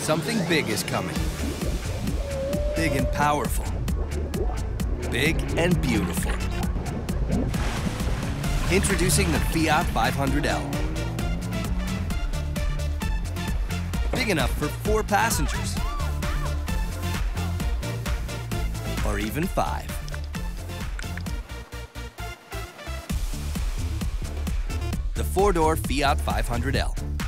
Something big is coming. Big and powerful. Big and beautiful. Introducing the Fiat 500L. Big enough for four passengers. Or even five. The four-door Fiat 500L.